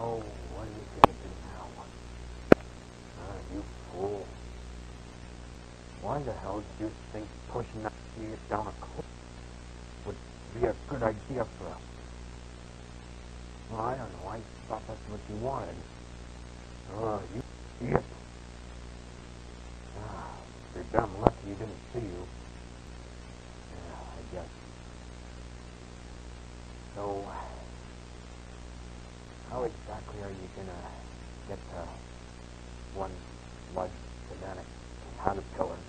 So, what are you gonna do now? Ah, you fool. Why the hell do you think pushing that gear down a cliff would be a good idea for us? Well, I don't know. I thought that's what you wanted. Oh, you idiot. Ah, you're damn lucky you didn't see you. Yeah, I guess. So, how exactly are you gonna get to one blood banana caterpillar?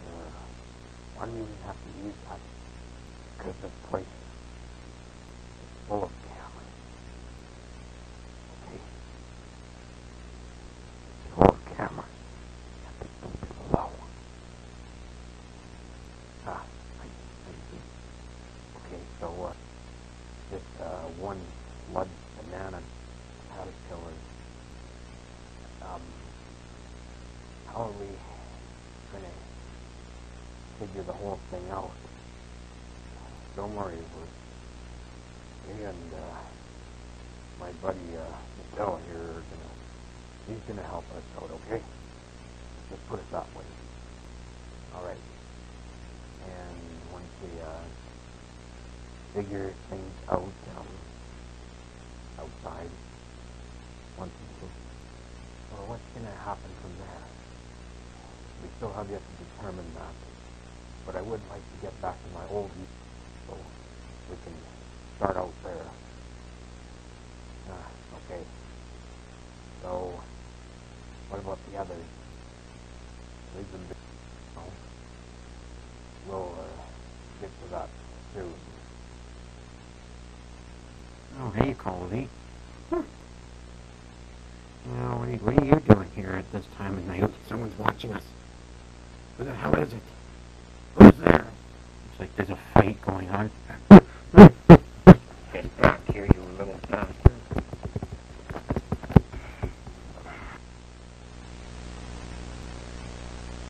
Uh, why don't you even have to use that? Because this place is full of cameras. Okay? It's full of cameras. Have to keep it low. Ah, I, I see. Okay, so, uh, this, uh, one banana caterpillar, um, how are we gonna figure the whole thing out? Don't worry, we're, me and, uh, my buddy, uh, here are gonna, he's gonna help us out, okay? Let's just put it that way. Alright. And once we, uh, figure things out, um, outside, once we, well, what's gonna happen from there? We still have yet to determine that, but I would like to get back to my old so we can start out there. Ah, okay. So, what about the others? Leave them be. We'll, uh, get to that soon. Oh, hey, Colby. Huh. Now, what are, you, what are you doing here at this time of night? Someone's watching us. Who the hell is it? Who's there? It's like there's a fight going on.